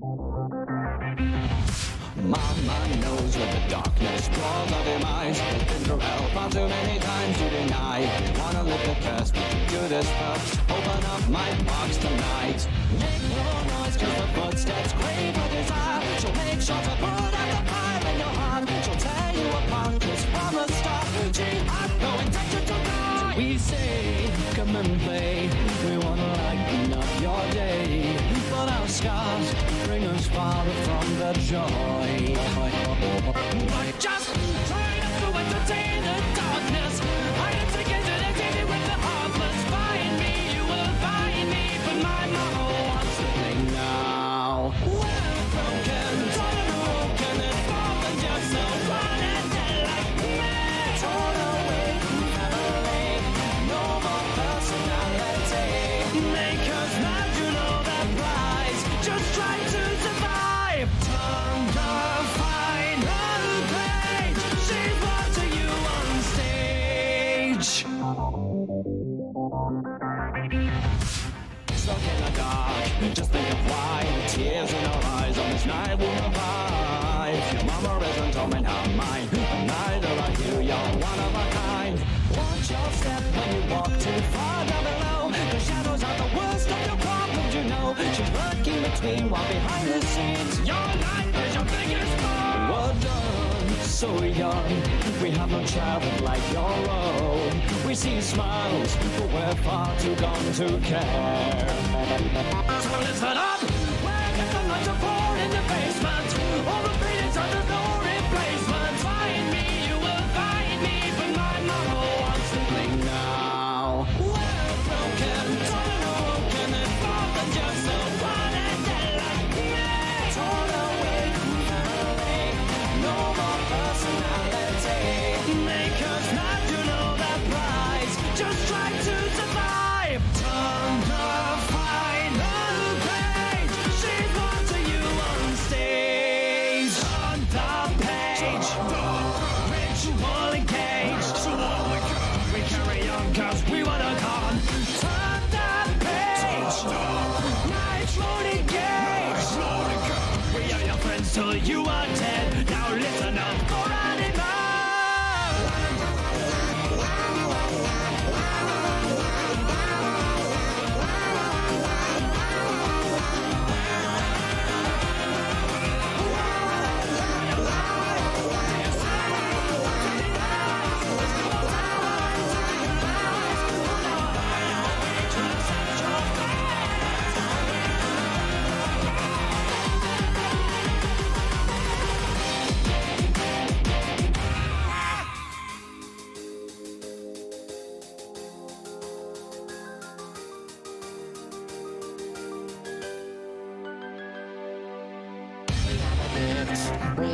Mama knows where the darkness crawls of your. You've been through hell far too many times to deny. Wanna live the curse, but you do this first. Open up my box tonight. Make no noise, cause the footsteps crave a desire. So make sure to put out the fire in your heart. She'll tear you apart, cause from the start, she no intention to die. We say, come and play. We wanna lighten up your day. But our scars farther from the joy. Tears in our eyes on this night will revive. Your mama isn't home and not mine, and neither are you. You're one of a kind. Watch your step when you walk too far down below. The shadows are the worst of your problems, you know. She's lurking between while behind the scenes. Your life is your biggest flaw. We're done, so young. We have not traveled like your road. We see smiles, but we're far too gone to care. So listen up. The are in the basement? All the feelings. Find me, you will find me, but my mama wants to now. Broken, torn and just a one. Torn away from family, no more personality. Make us not, you We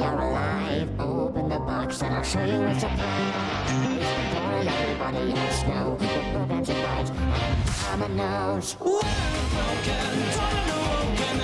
are alive. Open the box and I'll show you what's a surprise. Don't everybody else know. We're prevented right. I'm a nose. We're broken, torn and